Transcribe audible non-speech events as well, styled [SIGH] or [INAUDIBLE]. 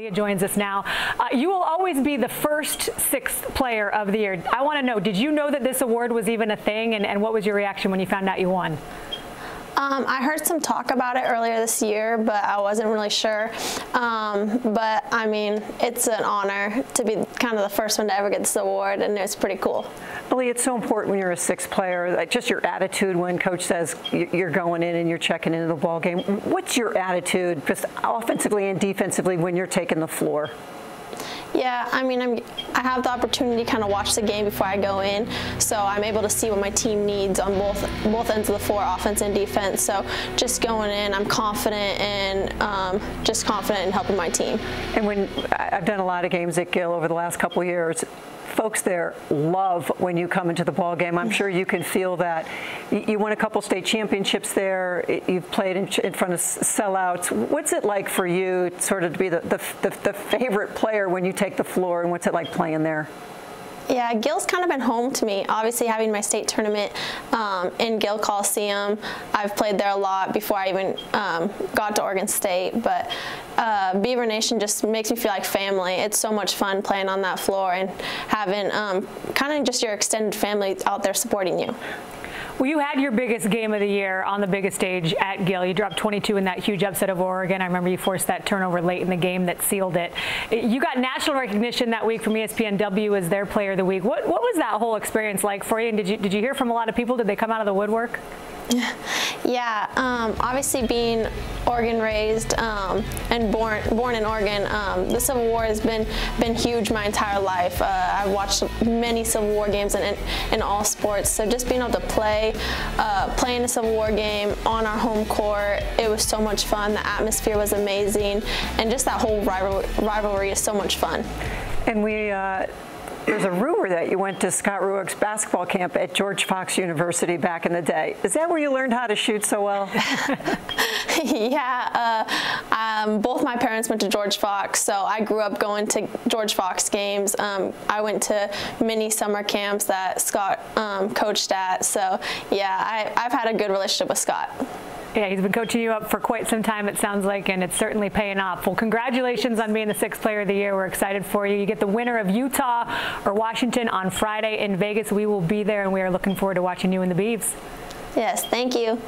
Aleah joins us now. Uh, you will always be the first sixth player of the year. I want to know, did you know that this award was even a thing, and, and what was your reaction when you found out you won? Um, I heard some talk about it earlier this year, but I wasn't really sure. Um, but I mean, it's an honor to be kind of the first one to ever get this award, and it's pretty cool. Lee, it's so important when you're a sixth player, just your attitude when coach says you're going in and you're checking into the ball game. What's your attitude, just offensively and defensively, when you're taking the floor? Yeah, I mean, I'm, I have the opportunity to kind of watch the game before I go in, so I'm able to see what my team needs on both both ends of the floor, offense and defense. So just going in, I'm confident and um, just confident in helping my team. And when I've done a lot of games at Gill over the last couple years, folks there love when you come into the ball game. I'm sure you can feel that. You won a couple state championships there. You've played in, front of sellouts. What's it like for you, sort of, to be the, the, the favorite player when you take the floor, and what's it like playing there? Yeah, Gill's kind of been home to me. Obviously, having my state tournament um, in Gill Coliseum, I've played there a lot before I even um, got to Oregon State. But uh, Beaver Nation just makes me feel like family. It's so much fun playing on that floor and having um, kind of just your extended family out there supporting you. Well, you had your biggest game of the year on the biggest stage at Gill. You dropped 22 in that huge upset of Oregon. I remember you forced that turnover late in the game that sealed it. You got national recognition that week from ESPNW as their player of the week. What, what was that whole experience like for you? And did you, did you hear from a lot of people? Did they come out of the woodwork? Yeah, um, obviously being Oregon raised um, and born born in Oregon, um, the Civil War has been been huge my entire life. Uh, I've watched many Civil War games in, in, in, all sports, so just being able to play, uh, playing a Civil War game on our home court, it was so much fun. The atmosphere was amazing, and just that whole rival rivalry is so much fun. And we. Uh there's a rumor that you went to Scott Rueck's basketball camp at George Fox University back in the day. Is that where you learned how to shoot so well? [LAUGHS] yeah, uh, um, both my parents went to George Fox, so I grew up going to George Fox games. Um, I went to many summer camps that Scott um, coached at, so yeah, I, I've had a good relationship with Scott. Yeah, he's been coaching you up for quite some time, it sounds like, and it's certainly paying off. Well, congratulations on being the sixth player of the year. We're excited for you. You get the winner of Utah or Washington on Friday in Vegas. We will be there, and we are looking forward to watching you in the Beavs. Yes, thank you.